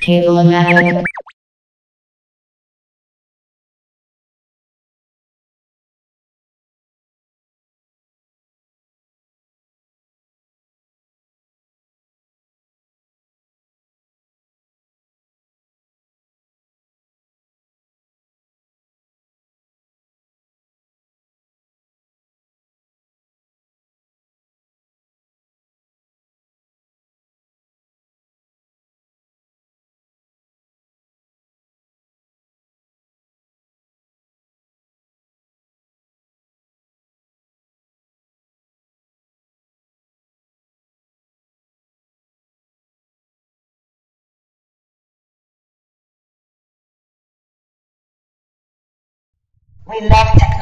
Cable-O-Matic. We technology.